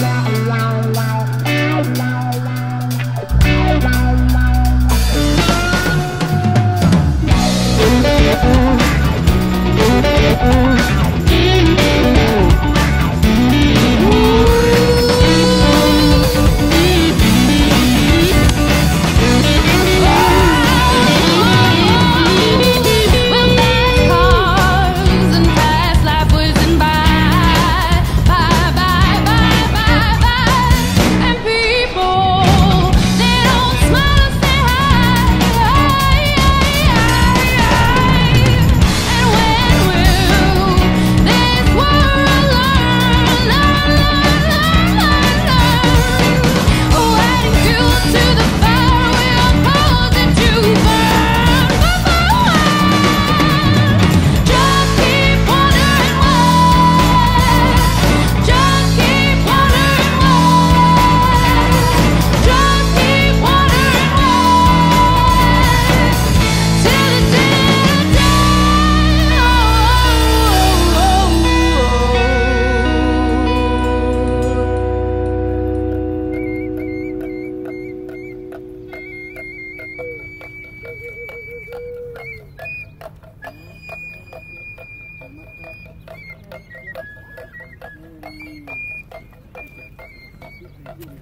la la